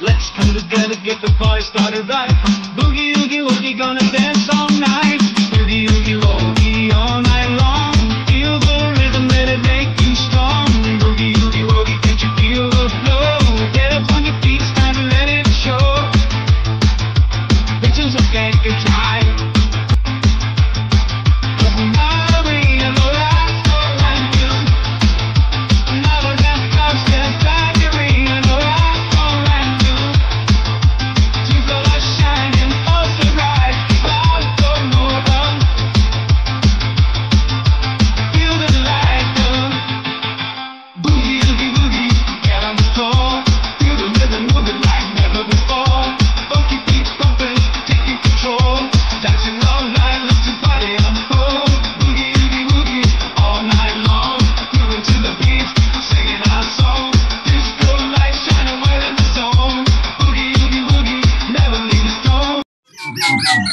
Let's come together, get the fire started right.